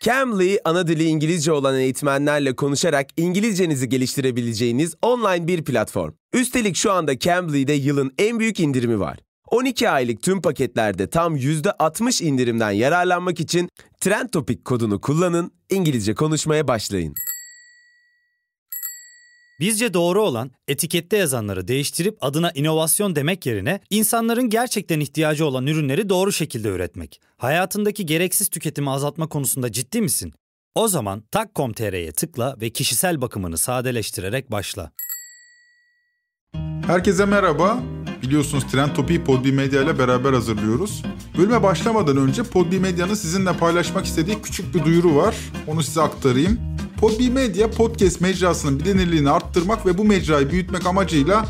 Cambly ana dili İngilizce olan eğitmenlerle konuşarak İngilizcenizi geliştirebileceğiniz online bir platform. Üstelik şu anda Cambly'de yılın en büyük indirimi var. 12 aylık tüm paketlerde tam %60 indirimden yararlanmak için Trend Topic kodunu kullanın, İngilizce konuşmaya başlayın. Bizce doğru olan etikette yazanları değiştirip adına inovasyon demek yerine insanların gerçekten ihtiyacı olan ürünleri doğru şekilde üretmek. Hayatındaki gereksiz tüketimi azaltma konusunda ciddi misin? O zaman tak.com.tr'ye tıkla ve kişisel bakımını sadeleştirerek başla. Herkese merhaba. Biliyorsunuz Trend Topi'yi Podbi Medya ile beraber hazırlıyoruz. Bölüme başlamadan önce Podbi Medya'nın sizinle paylaşmak istediği küçük bir duyuru var. Onu size aktarayım. Podbi Medya podcast mecrasının bilinirliğini arttırmak ve bu mecrayı büyütmek amacıyla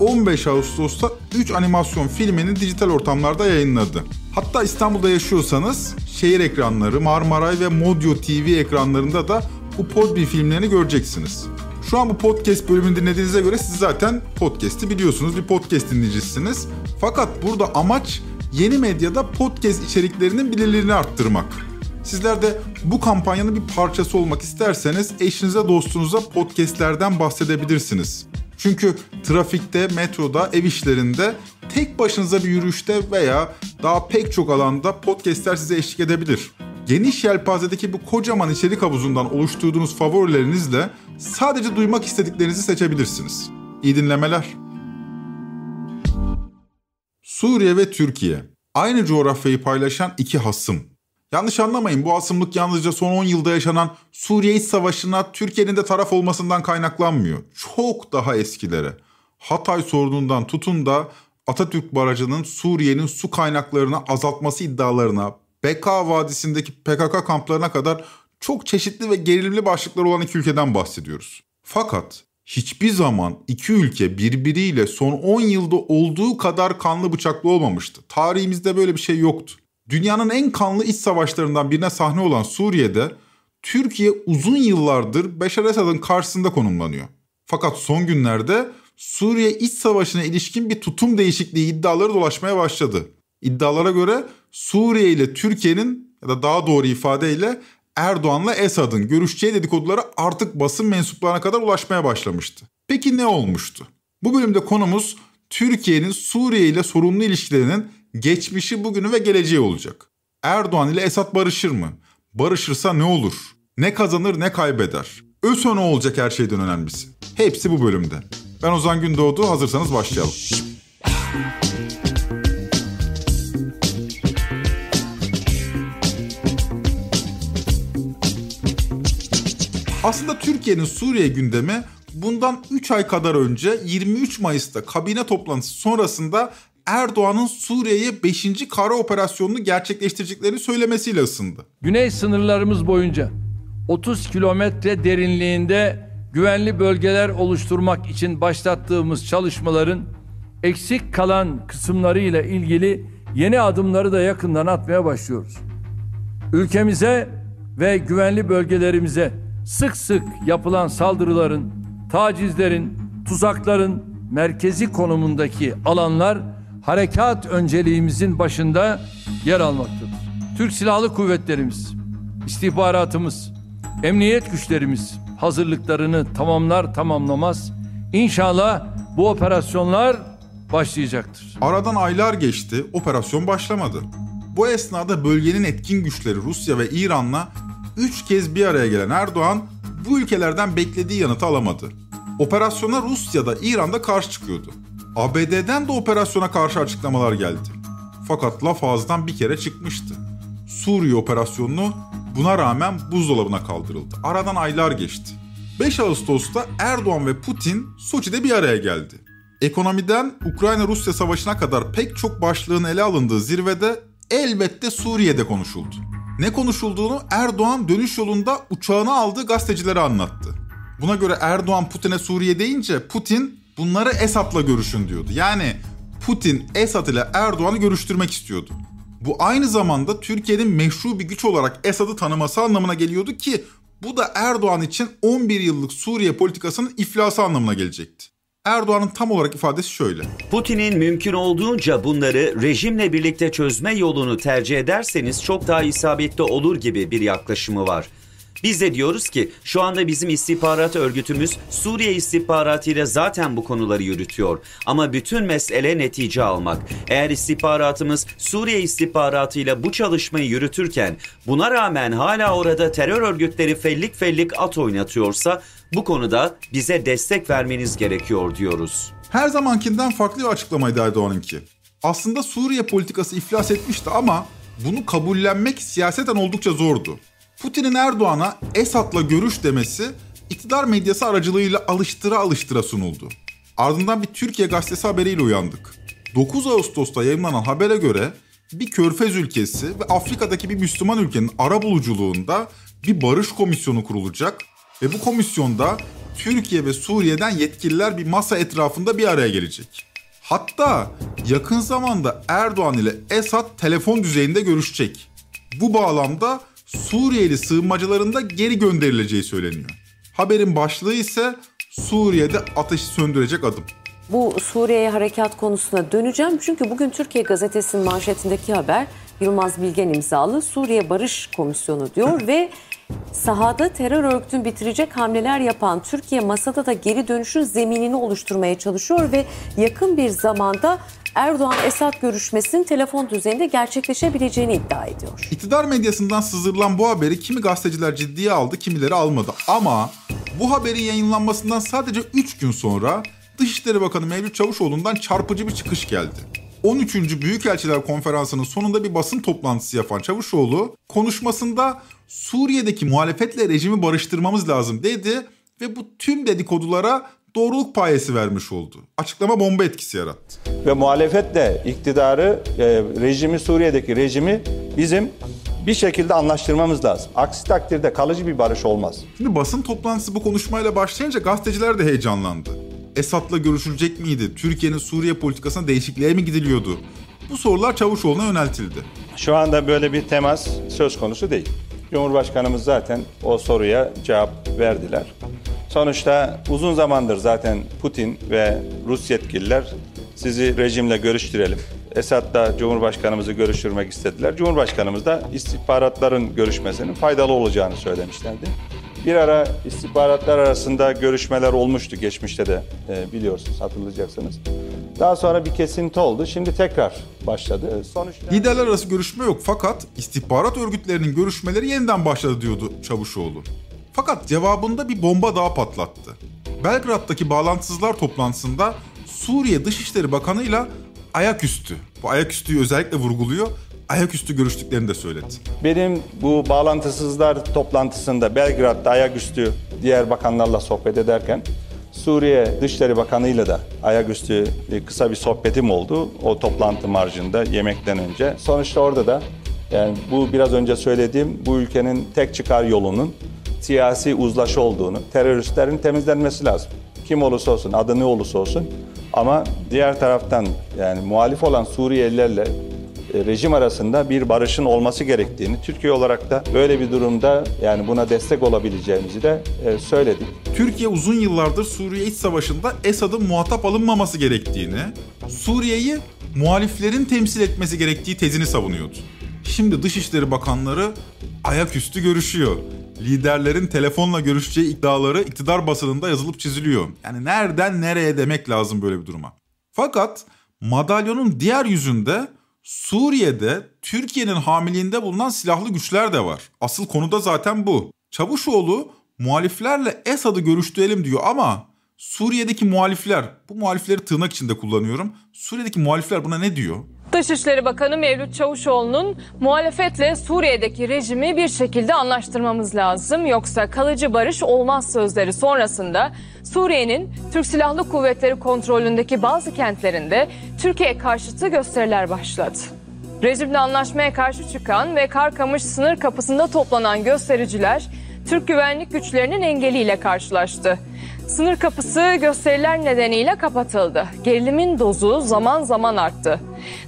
15 Ağustos'ta 3 animasyon filmini dijital ortamlarda yayınladı. Hatta İstanbul'da yaşıyorsanız şehir ekranları, Marmaray ve Modio TV ekranlarında da bu Podbi filmlerini göreceksiniz. Şu an bu podcast bölümünü dinlediğinize göre siz zaten podcast'i biliyorsunuz. Bir podcast dinleyicisiniz. Fakat burada amaç yeni medyada podcast içeriklerinin bilinirliğini arttırmak. Sizler de bu kampanyanın bir parçası olmak isterseniz eşinize dostunuza podcastlerden bahsedebilirsiniz. Çünkü trafikte, metroda, ev işlerinde tek başınıza bir yürüyüşte veya daha pek çok alanda podcastler size eşlik edebilir. Geniş yelpazedeki bu kocaman içerik havuzundan oluşturduğunuz favorilerinizle sadece duymak istediklerinizi seçebilirsiniz. İyi dinlemeler. Suriye ve Türkiye aynı coğrafyayı paylaşan iki hasım. Yanlış anlamayın bu asımlık yalnızca son 10 yılda yaşanan Suriye İç Savaşı'na Türkiye'nin de taraf olmasından kaynaklanmıyor. Çok daha eskilere. Hatay sorunundan tutun da Atatürk Barajı'nın Suriye'nin su kaynaklarını azaltması iddialarına, Beka Vadisi'ndeki PKK kamplarına kadar çok çeşitli ve gerilimli başlıklar olan iki ülkeden bahsediyoruz. Fakat hiçbir zaman iki ülke birbiriyle son 10 yılda olduğu kadar kanlı bıçaklı olmamıştı. Tarihimizde böyle bir şey yoktu. Dünyanın en kanlı iç savaşlarından birine sahne olan Suriye'de Türkiye uzun yıllardır Beşar Esad'ın karşısında konumlanıyor. Fakat son günlerde Suriye iç savaşına ilişkin bir tutum değişikliği iddiaları dolaşmaya başladı. İddialara göre Suriye ile Türkiye'nin ya da daha doğru ifadeyle Erdoğan'la Esad'ın görüşeceği dedikoduları artık basın mensuplarına kadar ulaşmaya başlamıştı. Peki ne olmuştu? Bu bölümde konumuz Türkiye'nin Suriye ile sorunlu ilişkilerinin geçmişi, bugünü ve geleceği olacak. Erdoğan ile Esad barışır mı? Barışırsa ne olur? Ne kazanır ne kaybeder? ÖSO ne olacak her şeyden önemlisi? Hepsi bu bölümde. Ben Ozan Gündoğdu, hazırsanız başlayalım. Aslında Türkiye'nin Suriye gündemi bundan 3 ay kadar önce 23 Mayıs'ta kabine toplantısı sonrasında Erdoğan'ın Suriye'ye 5. kara operasyonunu gerçekleştireceklerini söylemesiyle ısındı. Güney sınırlarımız boyunca 30 kilometre derinliğinde güvenli bölgeler oluşturmak için başlattığımız çalışmaların eksik kalan kısımlarıyla ilgili yeni adımları da yakından atmaya başlıyoruz. Ülkemize ve güvenli bölgelerimize sık sık yapılan saldırıların, tacizlerin, tuzakların merkezi konumundaki alanlar harekat önceliğimizin başında yer almaktadır. Türk Silahlı Kuvvetlerimiz, istihbaratımız, emniyet güçlerimiz hazırlıklarını tamamlar tamamlamaz İnşallah bu operasyonlar başlayacaktır. Aradan aylar geçti, operasyon başlamadı. Bu esnada bölgenin etkin güçleri Rusya ve İran'la üç kez bir araya gelen Erdoğan bu ülkelerden beklediği yanıtı alamadı. Operasyona Rusya'da, İran'da karşı çıkıyordu. ABD'den de operasyona karşı açıklamalar geldi. Fakat laf ağızdan bir kere çıkmıştı. Suriye operasyonunu buna rağmen buzdolabına kaldırıldı. Aradan aylar geçti. 5 Ağustos'ta Erdoğan ve Putin Soçi'de bir araya geldi. Ekonomiden Ukrayna-Rusya savaşına kadar pek çok başlığın ele alındığı zirvede elbette Suriye'de konuşuldu. Ne konuşulduğunu Erdoğan dönüş yolunda uçağına aldığı gazetecilere anlattı. Buna göre Erdoğan Putin'e Suriye deyince Putin bunları Esad'la görüşün diyordu. Yani Putin Esad ile Erdoğan'ı görüştürmek istiyordu. Bu aynı zamanda Türkiye'nin meşru bir güç olarak Esad'ı tanıması anlamına geliyordu ki bu da Erdoğan için 11 yıllık Suriye politikasının iflası anlamına gelecekti. Erdoğan'ın tam olarak ifadesi şöyle. Putin'in mümkün olduğunca bunları rejimle birlikte çözme yolunu tercih ederseniz çok daha isabetli olur gibi bir yaklaşımı var. Biz de diyoruz ki şu anda bizim istihbarat örgütümüz Suriye istihbaratıyla zaten bu konuları yürütüyor. Ama bütün mesele netice almak. Eğer istihbaratımız Suriye istihbaratıyla bu çalışmayı yürütürken buna rağmen hala orada terör örgütleri fellik fellik at oynatıyorsa bu konuda bize destek vermeniz gerekiyor diyoruz. Her zamankinden farklı bir açıklamaydı Erdoğan'ınki. Aslında Suriye politikası iflas etmişti ama bunu kabullenmek siyaseten oldukça zordu. Putin'in Erdoğan'a Esad'la görüş demesi iktidar medyası aracılığıyla alıştıra alıştıra sunuldu. Ardından bir Türkiye gazetesi haberiyle uyandık. 9 Ağustos'ta yayınlanan habere göre bir körfez ülkesi ve Afrika'daki bir Müslüman ülkenin ara buluculuğunda bir barış komisyonu kurulacak ve bu komisyonda Türkiye ve Suriye'den yetkililer bir masa etrafında bir araya gelecek. Hatta yakın zamanda Erdoğan ile Esad telefon düzeyinde görüşecek. Bu bağlamda Suriyeli sığınmacıların da geri gönderileceği söyleniyor. Haberin başlığı ise Suriye'de ateşi söndürecek adım. Bu Suriye'ye harekat konusuna döneceğim. Çünkü bugün Türkiye Gazetesi'nin manşetindeki haber Yılmaz Bilgen imzalı Suriye Barış Komisyonu diyor ve sahada terör örgütünü bitirecek hamleler yapan Türkiye masada da geri dönüşün zeminini oluşturmaya çalışıyor ve yakın bir zamanda Erdoğan-Esad görüşmesinin telefon düzeyinde gerçekleşebileceğini iddia ediyor. İktidar medyasından sızdırılan bu haberi kimi gazeteciler ciddiye aldı, kimileri almadı. Ama bu haberin yayınlanmasından sadece 3 gün sonra Dışişleri Bakanı Mevlüt Çavuşoğlu'ndan çarpıcı bir çıkış geldi. 13. Büyükelçiler Konferansı'nın sonunda bir basın toplantısı yapan Çavuşoğlu konuşmasında Suriye'deki muhalefetle rejimi barıştırmamız lazım dedi ve bu tüm dedikodulara doğruluk payesi vermiş oldu. Açıklama bomba etkisi yarattı. Ve muhalefetle iktidarı, e, rejimi Suriye'deki rejimi bizim bir şekilde anlaştırmamız lazım. Aksi takdirde kalıcı bir barış olmaz. Şimdi basın toplantısı bu konuşmayla başlayınca gazeteciler de heyecanlandı. Esad'la görüşülecek miydi? Türkiye'nin Suriye politikasına değişikliğe mi gidiliyordu? Bu sorular Çavuşoğlu'na yöneltildi. Şu anda böyle bir temas söz konusu değil. Cumhurbaşkanımız zaten o soruya cevap verdiler. Sonuçta uzun zamandır zaten Putin ve Rus yetkililer sizi rejimle görüştürelim. Esad'la Cumhurbaşkanımızı görüştürmek istediler. Cumhurbaşkanımız da istihbaratların görüşmesinin faydalı olacağını söylemişlerdi. Bir ara istihbaratlar arasında görüşmeler olmuştu geçmişte de e, biliyorsunuz hatırlayacaksınız. Daha sonra bir kesinti oldu. Şimdi tekrar başladı. Sonuçta... Liderler arası görüşme yok fakat istihbarat örgütlerinin görüşmeleri yeniden başladı diyordu Çavuşoğlu. Fakat cevabında bir bomba daha patlattı. Belgrad'daki bağlantısızlar toplantısında Suriye Dışişleri Bakanı ile ayaküstü, bu ayaküstüyü özellikle vurguluyor, ayaküstü görüştüklerini de söyledi. Benim bu bağlantısızlar toplantısında Belgrad'da ayaküstü diğer bakanlarla sohbet ederken Suriye Dışişleri Bakanı ile de ayaküstü kısa bir sohbetim oldu. O toplantı marjında yemekten önce. Sonuçta orada da yani bu biraz önce söylediğim bu ülkenin tek çıkar yolunun siyasi uzlaşı olduğunu, teröristlerin temizlenmesi lazım. Kim olursa olsun, adı ne olursa olsun. Ama diğer taraftan yani muhalif olan Suriyelilerle e, rejim arasında bir barışın olması gerektiğini, Türkiye olarak da böyle bir durumda yani buna destek olabileceğimizi de e, söyledik. Türkiye uzun yıllardır Suriye iç savaşında Esad'ın muhatap alınmaması gerektiğini, Suriye'yi muhaliflerin temsil etmesi gerektiği tezini savunuyordu. Şimdi Dışişleri Bakanları ayaküstü görüşüyor liderlerin telefonla görüşeceği iddiaları iktidar basınında yazılıp çiziliyor. Yani nereden nereye demek lazım böyle bir duruma. Fakat madalyonun diğer yüzünde Suriye'de Türkiye'nin hamiliğinde bulunan silahlı güçler de var. Asıl konu da zaten bu. Çavuşoğlu muhaliflerle Esad'ı görüştürelim diyor ama Suriye'deki muhalifler, bu muhalifleri tırnak içinde kullanıyorum. Suriye'deki muhalifler buna ne diyor? Dışişleri Bakanı Mevlüt Çavuşoğlu'nun muhalefetle Suriye'deki rejimi bir şekilde anlaştırmamız lazım yoksa kalıcı barış olmaz sözleri sonrasında Suriye'nin Türk Silahlı Kuvvetleri kontrolündeki bazı kentlerinde Türkiye karşıtı gösteriler başladı. Rejimle anlaşmaya karşı çıkan ve Karkamış sınır kapısında toplanan göstericiler Türk güvenlik güçlerinin engeliyle karşılaştı. Sınır kapısı gösteriler nedeniyle kapatıldı. Gerilimin dozu zaman zaman arttı.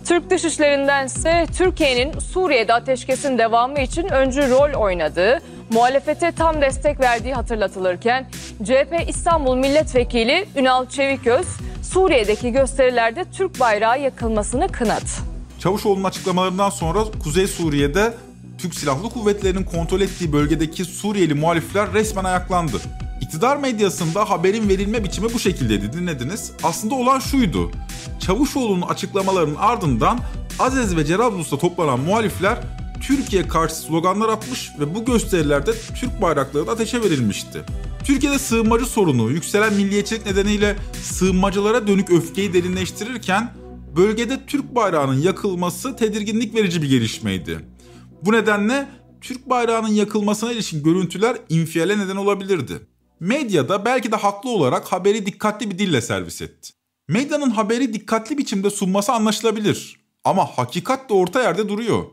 Türk dışişlerinden ise Türkiye'nin Suriye'de ateşkesin devamı için öncü rol oynadığı, muhalefete tam destek verdiği hatırlatılırken CHP İstanbul Milletvekili Ünal Çeviköz, Suriye'deki gösterilerde Türk bayrağı yakılmasını kınadı. Çavuşoğlu'nun açıklamalarından sonra Kuzey Suriye'de Türk Silahlı Kuvvetleri'nin kontrol ettiği bölgedeki Suriyeli muhalifler resmen ayaklandı. İktidar medyasında haberin verilme biçimi bu şekildeydi dinlediniz. Aslında olan şuydu. Çavuşoğlu'nun açıklamalarının ardından Azez ve Cerablus'ta toplanan muhalifler Türkiye karşı sloganlar atmış ve bu gösterilerde Türk bayrakları da ateşe verilmişti. Türkiye'de sığınmacı sorunu yükselen milliyetçilik nedeniyle sığınmacılara dönük öfkeyi derinleştirirken bölgede Türk bayrağının yakılması tedirginlik verici bir gelişmeydi. Bu nedenle Türk bayrağının yakılmasına ilişkin görüntüler infiale neden olabilirdi. Medyada belki de haklı olarak haberi dikkatli bir dille servis etti. Medyanın haberi dikkatli biçimde sunması anlaşılabilir ama hakikat de orta yerde duruyor.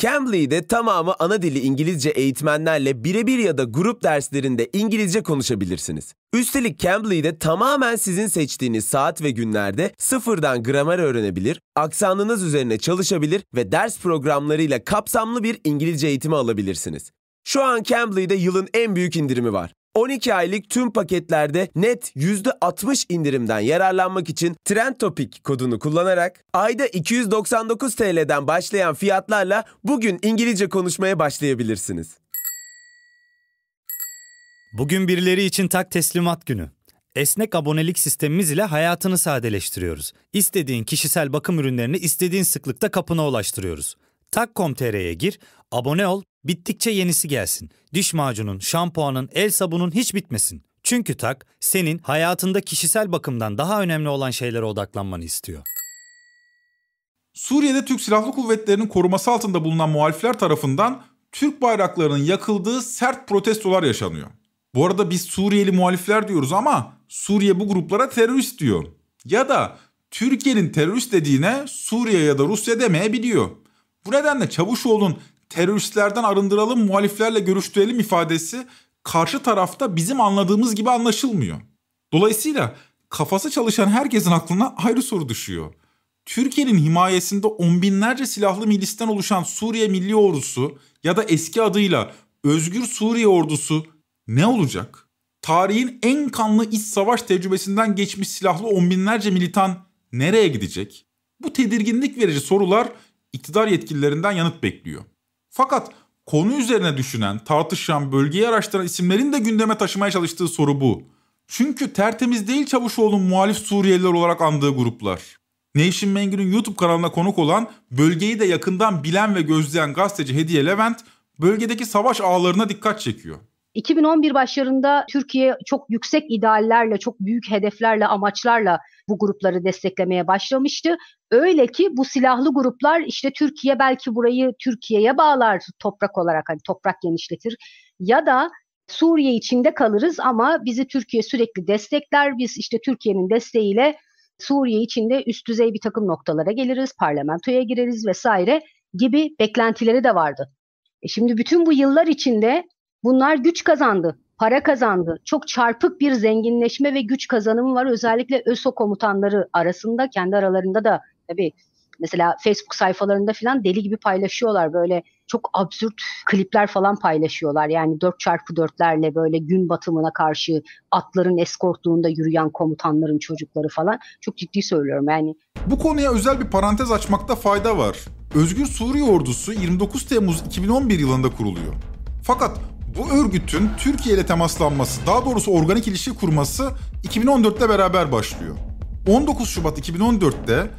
Cambly'de tamamı ana dili İngilizce eğitmenlerle birebir ya da grup derslerinde İngilizce konuşabilirsiniz. Üstelik Cambly'de tamamen sizin seçtiğiniz saat ve günlerde sıfırdan gramer öğrenebilir, aksanınız üzerine çalışabilir ve ders programlarıyla kapsamlı bir İngilizce eğitimi alabilirsiniz. Şu an Cambly'de yılın en büyük indirimi var. 12 aylık tüm paketlerde net %60 indirimden yararlanmak için Trend Topic kodunu kullanarak ayda 299 TL'den başlayan fiyatlarla bugün İngilizce konuşmaya başlayabilirsiniz. Bugün birileri için tak teslimat günü. Esnek abonelik sistemimiz ile hayatını sadeleştiriyoruz. İstediğin kişisel bakım ürünlerini istediğin sıklıkta kapına ulaştırıyoruz. Tak.com.tr'ye gir, abone ol, bittikçe yenisi gelsin. Diş macunun, şampuanın, el sabunun hiç bitmesin. Çünkü Tak, senin hayatında kişisel bakımdan daha önemli olan şeylere odaklanmanı istiyor. Suriye'de Türk Silahlı Kuvvetleri'nin koruması altında bulunan muhalifler tarafından Türk bayraklarının yakıldığı sert protestolar yaşanıyor. Bu arada biz Suriyeli muhalifler diyoruz ama Suriye bu gruplara terörist diyor. Ya da Türkiye'nin terörist dediğine Suriye ya da Rusya demeyebiliyor. Bu nedenle Çavuşoğlu'nun teröristlerden arındıralım muhaliflerle görüştürelim ifadesi karşı tarafta bizim anladığımız gibi anlaşılmıyor. Dolayısıyla kafası çalışan herkesin aklına ayrı soru düşüyor. Türkiye'nin himayesinde on binlerce silahlı milisten oluşan Suriye Milli Ordusu ya da eski adıyla Özgür Suriye Ordusu ne olacak? Tarihin en kanlı iç savaş tecrübesinden geçmiş silahlı on binlerce militan nereye gidecek? Bu tedirginlik verici sorular iktidar yetkililerinden yanıt bekliyor. Fakat konu üzerine düşünen, tartışan, bölgeyi araştıran isimlerin de gündeme taşımaya çalıştığı soru bu. Çünkü tertemiz değil Çavuşoğlu'nun muhalif Suriyeliler olarak andığı gruplar. Nation Mengü'nün YouTube kanalına konuk olan, bölgeyi de yakından bilen ve gözleyen gazeteci Hediye Levent, bölgedeki savaş ağlarına dikkat çekiyor. 2011 başlarında Türkiye çok yüksek ideallerle, çok büyük hedeflerle, amaçlarla bu grupları desteklemeye başlamıştı. Öyle ki bu silahlı gruplar işte Türkiye belki burayı Türkiye'ye bağlar toprak olarak hani toprak genişletir ya da Suriye içinde kalırız ama bizi Türkiye sürekli destekler. Biz işte Türkiye'nin desteğiyle Suriye içinde üst düzey bir takım noktalara geliriz, parlamentoya gireriz vesaire gibi beklentileri de vardı. E şimdi bütün bu yıllar içinde bunlar güç kazandı para kazandı. Çok çarpık bir zenginleşme ve güç kazanımı var. Özellikle ÖSO komutanları arasında kendi aralarında da tabii mesela Facebook sayfalarında falan deli gibi paylaşıyorlar böyle çok absürt klipler falan paylaşıyorlar. Yani 4x4'lerle böyle gün batımına karşı atların eskortluğunda yürüyen komutanların çocukları falan. Çok ciddi söylüyorum yani. Bu konuya özel bir parantez açmakta fayda var. Özgür Suriye Ordusu 29 Temmuz 2011 yılında kuruluyor. Fakat bu örgütün Türkiye ile temaslanması, daha doğrusu organik ilişki kurması 2014'te beraber başlıyor. 19 Şubat 2014'te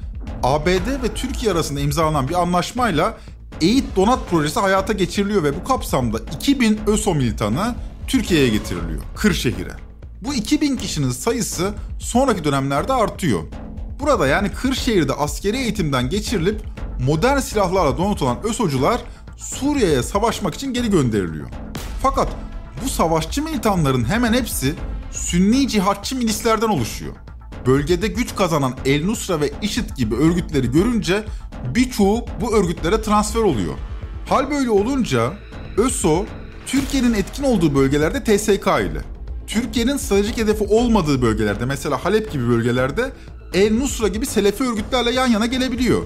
ABD ve Türkiye arasında imzalanan bir anlaşmayla EİT Donat projesi hayata geçiriliyor ve bu kapsamda 2000 ÖSO militanı Türkiye'ye getiriliyor, Kırşehir'e. Bu 2000 kişinin sayısı sonraki dönemlerde artıyor. Burada yani Kırşehir'de askeri eğitimden geçirilip modern silahlarla donatılan ÖSO'cular Suriye'ye savaşmak için geri gönderiliyor. Fakat bu savaşçı militanların hemen hepsi Sünni cihatçı milislerden oluşuyor. Bölgede güç kazanan El Nusra ve IŞİD gibi örgütleri görünce birçoğu bu örgütlere transfer oluyor. Hal böyle olunca ÖSO Türkiye'nin etkin olduğu bölgelerde TSK ile, Türkiye'nin stratejik hedefi olmadığı bölgelerde mesela Halep gibi bölgelerde El Nusra gibi Selefi örgütlerle yan yana gelebiliyor.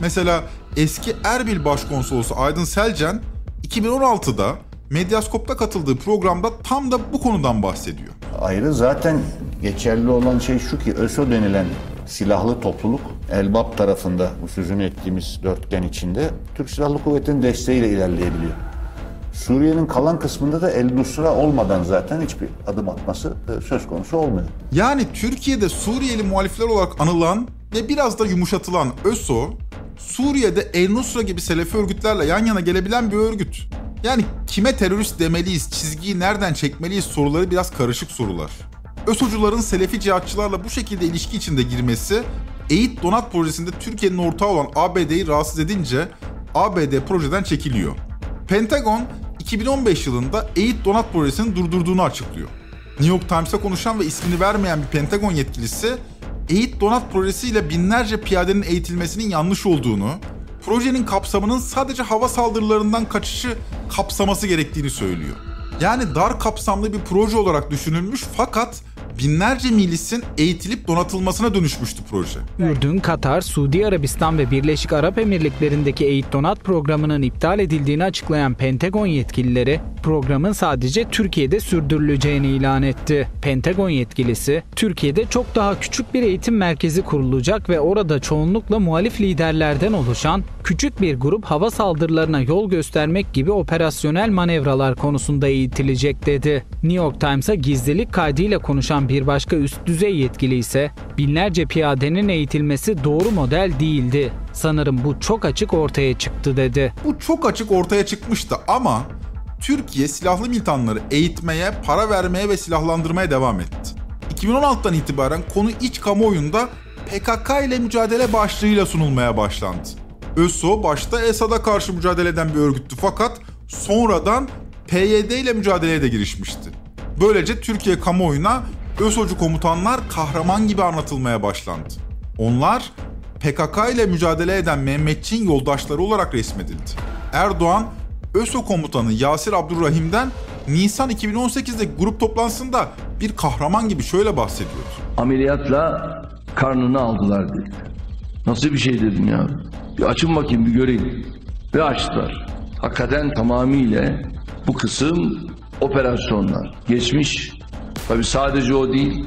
Mesela eski Erbil Başkonsolosu Aydın Selcan 2016'da Medyaskop'ta katıldığı programda tam da bu konudan bahsediyor. Ayrı zaten geçerli olan şey şu ki ÖSO denilen silahlı topluluk Elbap tarafında bu sözünü ettiğimiz dörtgen içinde Türk Silahlı Kuvvetleri'nin desteğiyle ilerleyebiliyor. Suriye'nin kalan kısmında da El Nusra olmadan zaten hiçbir adım atması e, söz konusu olmuyor. Yani Türkiye'de Suriyeli muhalifler olarak anılan ve biraz da yumuşatılan ÖSO, Suriye'de El Nusra gibi Selefi örgütlerle yan yana gelebilen bir örgüt. Yani kime terörist demeliyiz, çizgiyi nereden çekmeliyiz soruları biraz karışık sorular. ÖSO'cuların Selefi cihatçılarla bu şekilde ilişki içinde girmesi, EİT Donat projesinde Türkiye'nin ortağı olan ABD'yi rahatsız edince ABD projeden çekiliyor. Pentagon 2015 yılında EİT Donat projesini durdurduğunu açıklıyor. New York Times'a konuşan ve ismini vermeyen bir Pentagon yetkilisi, EİT Donat projesiyle binlerce piyadenin eğitilmesinin yanlış olduğunu, projenin kapsamının sadece hava saldırılarından kaçışı kapsaması gerektiğini söylüyor. Yani dar kapsamlı bir proje olarak düşünülmüş fakat binlerce milisin eğitilip donatılmasına dönüşmüştü proje. Ürdün, Katar, Suudi Arabistan ve Birleşik Arap Emirlikleri'ndeki Eğit Donat programının iptal edildiğini açıklayan Pentagon yetkilileri programın sadece Türkiye'de sürdürüleceğini ilan etti. Pentagon yetkilisi, Türkiye'de çok daha küçük bir eğitim merkezi kurulacak ve orada çoğunlukla muhalif liderlerden oluşan küçük bir grup hava saldırılarına yol göstermek gibi operasyonel manevralar konusunda eğitilecek dedi. New York Times'a gizlilik kaydıyla konuşan bir başka üst düzey yetkili ise binlerce piyadenin eğitilmesi doğru model değildi. Sanırım bu çok açık ortaya çıktı dedi. Bu çok açık ortaya çıkmıştı ama Türkiye silahlı militanları eğitmeye, para vermeye ve silahlandırmaya devam etti. 2016'dan itibaren konu iç kamuoyunda PKK ile mücadele başlığıyla sunulmaya başlandı. ÖSO başta Esad'a karşı mücadele eden bir örgüttü fakat sonradan PYD ile mücadeleye de girişmişti. Böylece Türkiye kamuoyuna ÖSO'cu komutanlar kahraman gibi anlatılmaya başlandı. Onlar PKK ile mücadele eden Mehmetçiğin yoldaşları olarak resmedildi. Erdoğan, ÖSO komutanı Yasir Abdurrahim'den Nisan 2018'de grup toplantısında bir kahraman gibi şöyle bahsediyor. Ameliyatla karnını aldılar dedi. Nasıl bir şey dedim ya. Bir açın bakayım bir göreyim. Ve açtılar. Hakikaten tamamıyla bu kısım operasyonlar. Geçmiş tabi sadece o değil.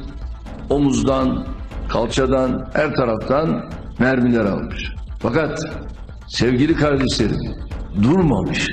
Omuzdan, kalçadan, her taraftan mermiler almış. Fakat sevgili kardeşlerim durmamış.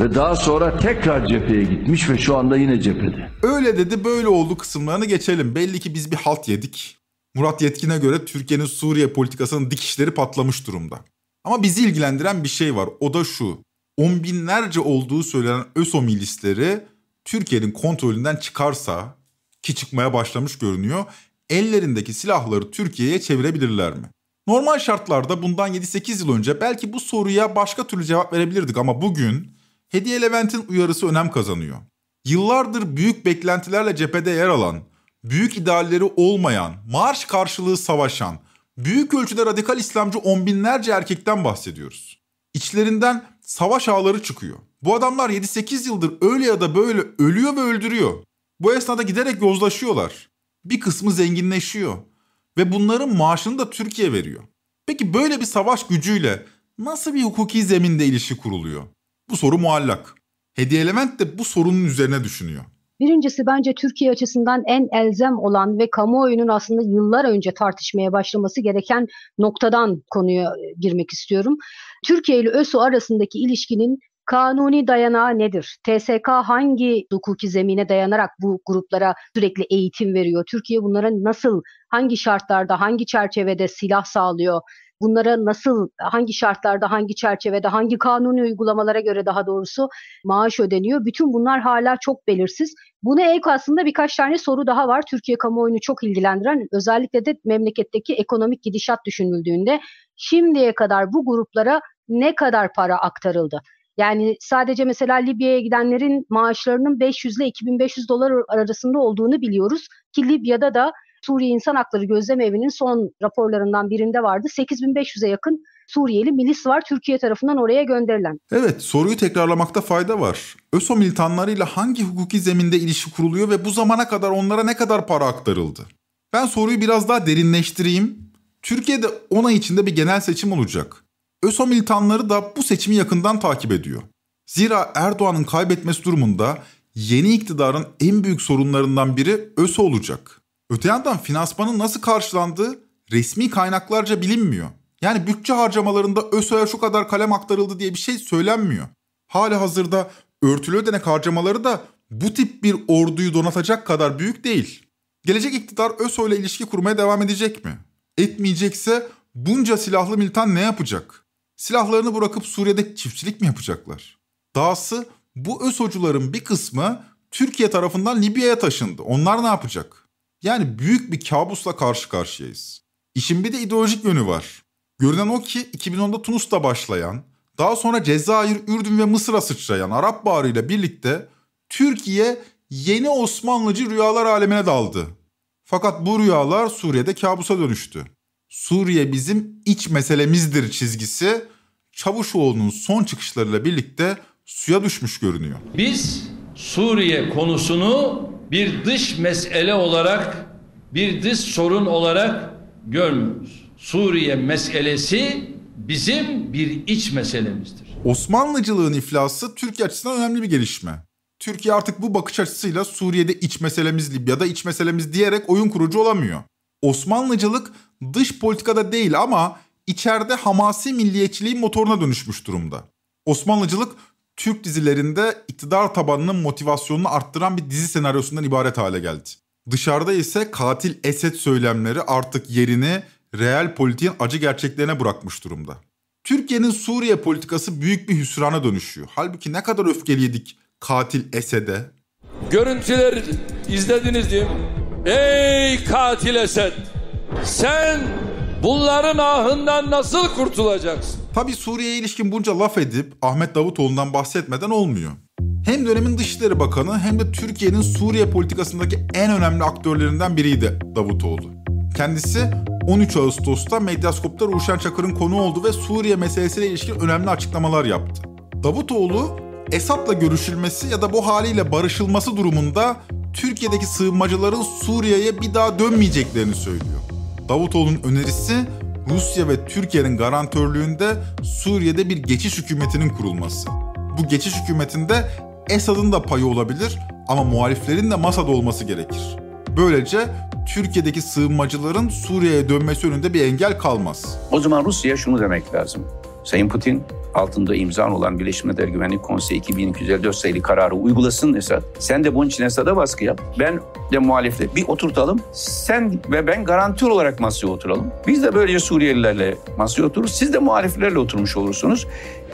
Ve daha sonra tekrar cepheye gitmiş ve şu anda yine cephede. Öyle dedi böyle oldu kısımlarını geçelim. Belli ki biz bir halt yedik. Murat Yetkin'e göre Türkiye'nin Suriye politikasının dikişleri patlamış durumda. Ama bizi ilgilendiren bir şey var. O da şu. On binlerce olduğu söylenen ÖSO milisleri Türkiye'nin kontrolünden çıkarsa ki çıkmaya başlamış görünüyor. Ellerindeki silahları Türkiye'ye çevirebilirler mi? Normal şartlarda bundan 7-8 yıl önce belki bu soruya başka türlü cevap verebilirdik ama bugün Hediye Levent'in uyarısı önem kazanıyor. Yıllardır büyük beklentilerle cephede yer alan, büyük idealleri olmayan, marş karşılığı savaşan, büyük ölçüde radikal İslamcı on binlerce erkekten bahsediyoruz. İçlerinden savaş ağları çıkıyor. Bu adamlar 7-8 yıldır öyle ya da böyle ölüyor ve öldürüyor. Bu esnada giderek yozlaşıyorlar. Bir kısmı zenginleşiyor. Ve bunların maaşını da Türkiye veriyor. Peki böyle bir savaş gücüyle nasıl bir hukuki zeminde ilişki kuruluyor? Bu soru muallak. Hediye Levent de bu sorunun üzerine düşünüyor. Birincisi bence Türkiye açısından en elzem olan ve kamuoyunun aslında yıllar önce tartışmaya başlaması gereken noktadan konuya girmek istiyorum. Türkiye ile ÖSO arasındaki ilişkinin kanuni dayanağı nedir? TSK hangi hukuki zemine dayanarak bu gruplara sürekli eğitim veriyor? Türkiye bunlara nasıl, hangi şartlarda, hangi çerçevede silah sağlıyor? Bunlara nasıl, hangi şartlarda, hangi çerçevede, hangi kanuni uygulamalara göre daha doğrusu maaş ödeniyor? Bütün bunlar hala çok belirsiz. Buna ek aslında birkaç tane soru daha var. Türkiye kamuoyunu çok ilgilendiren özellikle de memleketteki ekonomik gidişat düşünüldüğünde şimdiye kadar bu gruplara ne kadar para aktarıldı? Yani sadece mesela Libya'ya gidenlerin maaşlarının 500 ile 2500 dolar arasında olduğunu biliyoruz ki Libya'da da Suriye İnsan Hakları Gözlem Evi'nin son raporlarından birinde vardı. 8500'e yakın Suriyeli milis var Türkiye tarafından oraya gönderilen. Evet soruyu tekrarlamakta fayda var. ÖSO militanlarıyla hangi hukuki zeminde ilişki kuruluyor ve bu zamana kadar onlara ne kadar para aktarıldı? Ben soruyu biraz daha derinleştireyim. Türkiye'de 10 ay içinde bir genel seçim olacak. ÖSO militanları da bu seçimi yakından takip ediyor. Zira Erdoğan'ın kaybetmesi durumunda yeni iktidarın en büyük sorunlarından biri ÖSO olacak. Öte yandan finansmanın nasıl karşılandığı resmi kaynaklarca bilinmiyor. Yani bütçe harcamalarında ÖSO'ya şu kadar kalem aktarıldı diye bir şey söylenmiyor. Hali hazırda örtülü ödenek harcamaları da bu tip bir orduyu donatacak kadar büyük değil. Gelecek iktidar ÖSO ile ilişki kurmaya devam edecek mi? Etmeyecekse bunca silahlı militan ne yapacak? Silahlarını bırakıp Suriye'de çiftçilik mi yapacaklar? Dahası bu ÖSO'cuların bir kısmı Türkiye tarafından Libya'ya taşındı. Onlar ne yapacak? Yani büyük bir kabusla karşı karşıyayız. İşin bir de ideolojik yönü var. Görünen o ki 2010'da Tunus'ta başlayan, daha sonra Cezayir, Ürdün ve Mısır'a sıçrayan Arap Baharı ile birlikte Türkiye yeni Osmanlıcı rüyalar alemine daldı. Fakat bu rüyalar Suriye'de kabusa dönüştü. Suriye bizim iç meselemizdir çizgisi Çavuşoğlu'nun son çıkışlarıyla birlikte suya düşmüş görünüyor. Biz Suriye konusunu bir dış mesele olarak, bir dış sorun olarak görmüyoruz. Suriye meselesi bizim bir iç meselemizdir. Osmanlıcılığın iflası Türkiye açısından önemli bir gelişme. Türkiye artık bu bakış açısıyla Suriye'de iç meselemiz Libya'da iç meselemiz diyerek oyun kurucu olamıyor. Osmanlıcılık dış politikada değil ama içeride hamasi milliyetçiliğin motoruna dönüşmüş durumda. Osmanlıcılık Türk dizilerinde iktidar tabanının motivasyonunu arttıran bir dizi senaryosundan ibaret hale geldi. Dışarıda ise katil Esed söylemleri artık yerini reel politiğin acı gerçeklerine bırakmış durumda. Türkiye'nin Suriye politikası büyük bir hüsrana dönüşüyor. Halbuki ne kadar öfkeliydik katil Esed'e. Görüntüler izlediniz değil mi? Ey katil Esed! Sen bunların ahından nasıl kurtulacaksın? Tabi Suriye'ye ilişkin bunca laf edip Ahmet Davutoğlu'ndan bahsetmeden olmuyor. Hem dönemin Dışişleri Bakanı hem de Türkiye'nin Suriye politikasındaki en önemli aktörlerinden biriydi Davutoğlu. Kendisi 13 Ağustos'ta Medyaskop'ta Ruşen Çakır'ın konu oldu ve Suriye meselesiyle ilişkin önemli açıklamalar yaptı. Davutoğlu, Esad'la görüşülmesi ya da bu haliyle barışılması durumunda Türkiye'deki sığınmacıların Suriye'ye bir daha dönmeyeceklerini söylüyor. Davutoğlu'nun önerisi Rusya ve Türkiye'nin garantörlüğünde Suriye'de bir geçiş hükümetinin kurulması. Bu geçiş hükümetinde Esad'ın da payı olabilir ama muhaliflerin de masada olması gerekir. Böylece Türkiye'deki sığınmacıların Suriye'ye dönmesi önünde bir engel kalmaz. O zaman Rusya'ya şunu demek lazım. Sayın Putin altında imza olan Birleşmiş Milletler Güvenlik Konseyi 2254 sayılı kararı uygulasın Esad. Sen de bunun için Esad'a baskı yap. Ben de muhalifle bir oturtalım. Sen ve ben garantör olarak masaya oturalım. Biz de böylece Suriyelilerle masaya otururuz. Siz de muhaliflerle oturmuş olursunuz.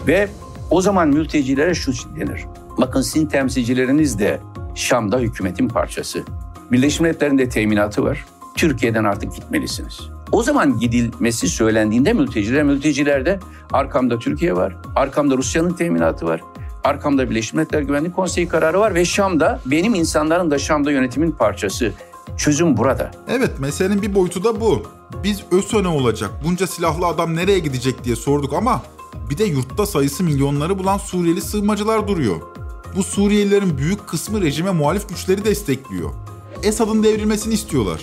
Ve o zaman mültecilere şu denir. Bakın sizin temsilcileriniz de Şam'da hükümetin parçası. Birleşmiş Milletler'in de teminatı var. Türkiye'den artık gitmelisiniz. O zaman gidilmesi söylendiğinde mülteciler, mültecilerde arkamda Türkiye var, arkamda Rusya'nın teminatı var, arkamda Birleşmiş Milletler Güvenlik Konseyi kararı var ve Şam'da benim insanların da Şam'da yönetimin parçası. Çözüm burada. Evet meselenin bir boyutu da bu. Biz ÖSO ne olacak, bunca silahlı adam nereye gidecek diye sorduk ama bir de yurtta sayısı milyonları bulan Suriyeli sığınmacılar duruyor. Bu Suriyelilerin büyük kısmı rejime muhalif güçleri destekliyor. Esad'ın devrilmesini istiyorlar.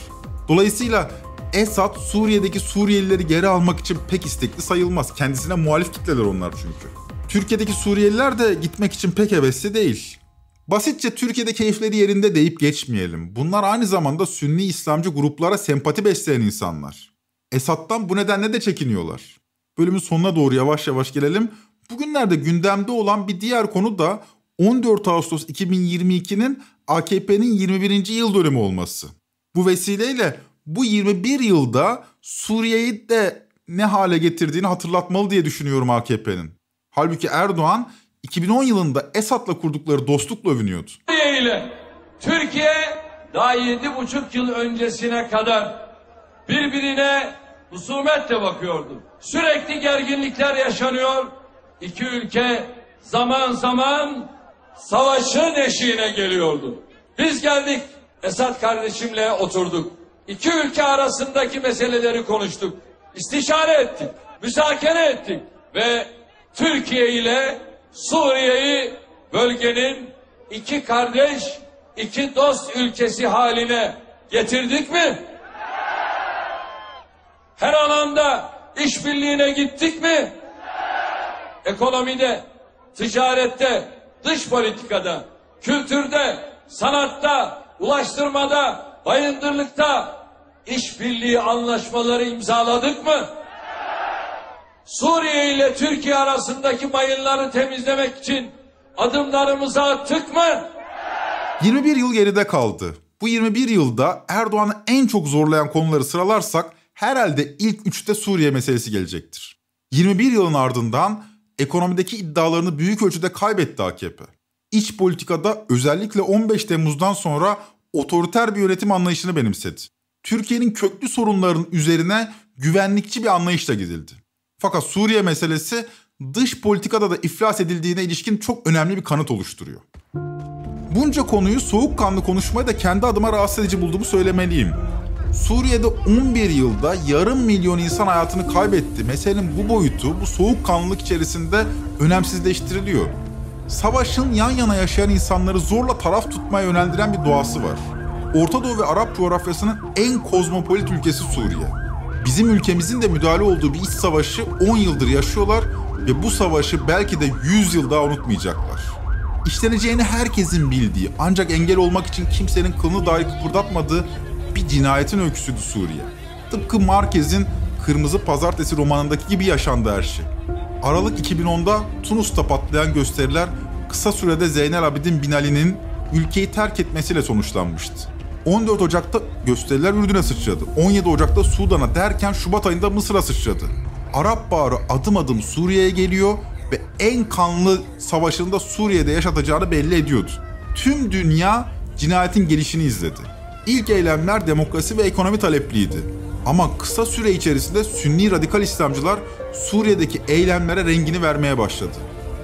Dolayısıyla Esad Suriye'deki Suriyelileri geri almak için pek istekli sayılmaz. Kendisine muhalif kitleler onlar çünkü. Türkiye'deki Suriyeliler de gitmek için pek hevesli değil. Basitçe Türkiye'de keyifleri yerinde deyip geçmeyelim. Bunlar aynı zamanda Sünni İslamcı gruplara sempati besleyen insanlar. Esad'dan bu nedenle de çekiniyorlar. Bölümün sonuna doğru yavaş yavaş gelelim. Bugünlerde gündemde olan bir diğer konu da 14 Ağustos 2022'nin AKP'nin 21. yıl dönümü olması. Bu vesileyle bu 21 yılda Suriye'yi de ne hale getirdiğini hatırlatmalı diye düşünüyorum AKP'nin. Halbuki Erdoğan 2010 yılında Esad'la kurdukları dostlukla övünüyordu. İle Türkiye daha yedi buçuk yıl öncesine kadar birbirine husumetle bakıyordu. Sürekli gerginlikler yaşanıyor. İki ülke zaman zaman savaşın eşiğine geliyordu. Biz geldik Esad kardeşimle oturduk. İki ülke arasındaki meseleleri konuştuk. İstişare ettik. Müzakere ettik. Ve Türkiye ile Suriye'yi bölgenin iki kardeş, iki dost ülkesi haline getirdik mi? Her alanda işbirliğine gittik mi? Ekonomide, ticarette, dış politikada, kültürde, sanatta, ulaştırmada, bayındırlıkta işbirliği anlaşmaları imzaladık mı? Suriye ile Türkiye arasındaki mayınları temizlemek için adımlarımızı attık mı? 21 yıl geride kaldı. Bu 21 yılda Erdoğan'ı en çok zorlayan konuları sıralarsak herhalde ilk üçte Suriye meselesi gelecektir. 21 yılın ardından ekonomideki iddialarını büyük ölçüde kaybetti AKP. İç politikada özellikle 15 Temmuz'dan sonra otoriter bir yönetim anlayışını benimsedi. Türkiye'nin köklü sorunlarının üzerine güvenlikçi bir anlayışla gidildi. Fakat Suriye meselesi dış politikada da iflas edildiğine ilişkin çok önemli bir kanıt oluşturuyor. Bunca konuyu soğukkanlı konuşmayı da kendi adıma rahatsız edici bulduğumu söylemeliyim. Suriye'de 11 yılda yarım milyon insan hayatını kaybetti. Meselenin bu boyutu bu soğukkanlılık içerisinde önemsizleştiriliyor. Savaşın yan yana yaşayan insanları zorla taraf tutmaya yöneldiren bir doğası var. Orta Doğu ve Arap coğrafyasının en kozmopolit ülkesi Suriye. Bizim ülkemizin de müdahale olduğu bir iç savaşı 10 yıldır yaşıyorlar ve bu savaşı belki de 100 yıl daha unutmayacaklar. İşleneceğini herkesin bildiği ancak engel olmak için kimsenin kılını dahi kıpırdatmadığı bir cinayetin öyküsüydü Suriye. Tıpkı Marquez'in Kırmızı Pazartesi romanındaki gibi yaşandı her şey. Aralık 2010'da Tunus'ta patlayan gösteriler kısa sürede Zeynel Abidin Binali'nin ülkeyi terk etmesiyle sonuçlanmıştı. 14 Ocak'ta gösteriler Ürdün'e sıçradı. 17 Ocak'ta Sudan'a derken Şubat ayında Mısır'a sıçradı. Arap Baharı adım adım Suriye'ye geliyor ve en kanlı savaşında Suriye'de yaşatacağını belli ediyordu. Tüm dünya cinayetin gelişini izledi. İlk eylemler demokrasi ve ekonomi talepliydi. Ama kısa süre içerisinde Sünni radikal İslamcılar Suriye'deki eylemlere rengini vermeye başladı.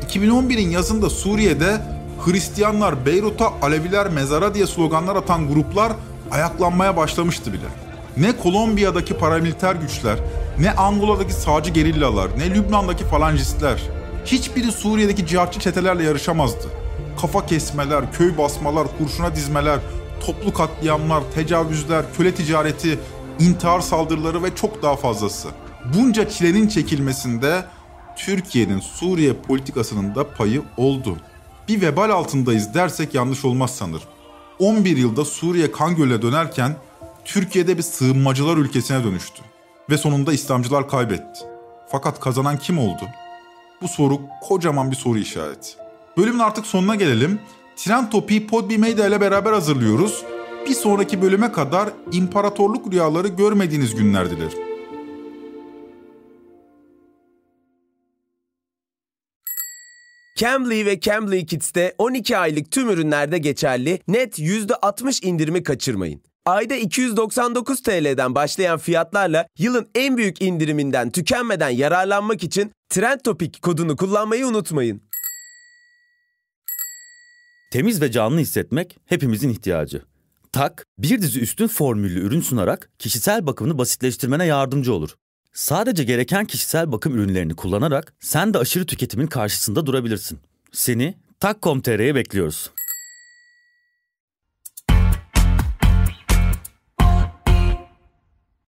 2011'in yazında Suriye'de Hristiyanlar Beyrut'a Aleviler mezara diye sloganlar atan gruplar ayaklanmaya başlamıştı bile. Ne Kolombiya'daki paramiliter güçler, ne Angola'daki sağcı gerillalar, ne Lübnan'daki falancistler hiçbiri Suriye'deki cihatçı çetelerle yarışamazdı. Kafa kesmeler, köy basmalar, kurşuna dizmeler, toplu katliamlar, tecavüzler, köle ticareti, intihar saldırıları ve çok daha fazlası. Bunca çilenin çekilmesinde Türkiye'nin Suriye politikasının da payı oldu. Bir vebal altındayız dersek yanlış olmaz sanırım. 11 yılda Suriye kan gölüne dönerken Türkiye'de bir sığınmacılar ülkesine dönüştü. Ve sonunda İslamcılar kaybetti. Fakat kazanan kim oldu? Bu soru kocaman bir soru işareti. Bölümün artık sonuna gelelim. Tren Topi'yi Podbi Media ile beraber hazırlıyoruz. Bir sonraki bölüme kadar imparatorluk rüyaları görmediğiniz günler dilerim. Cambly ve Cambly Kids'te 12 aylık tüm ürünlerde geçerli net %60 indirimi kaçırmayın. Ayda 299 TL'den başlayan fiyatlarla yılın en büyük indiriminden tükenmeden yararlanmak için Trend Topic kodunu kullanmayı unutmayın. Temiz ve canlı hissetmek hepimizin ihtiyacı. Tak, bir dizi üstün formüllü ürün sunarak kişisel bakımını basitleştirmene yardımcı olur. Sadece gereken kişisel bakım ürünlerini kullanarak sen de aşırı tüketimin karşısında durabilirsin. Seni Tak.com.tr'ye bekliyoruz.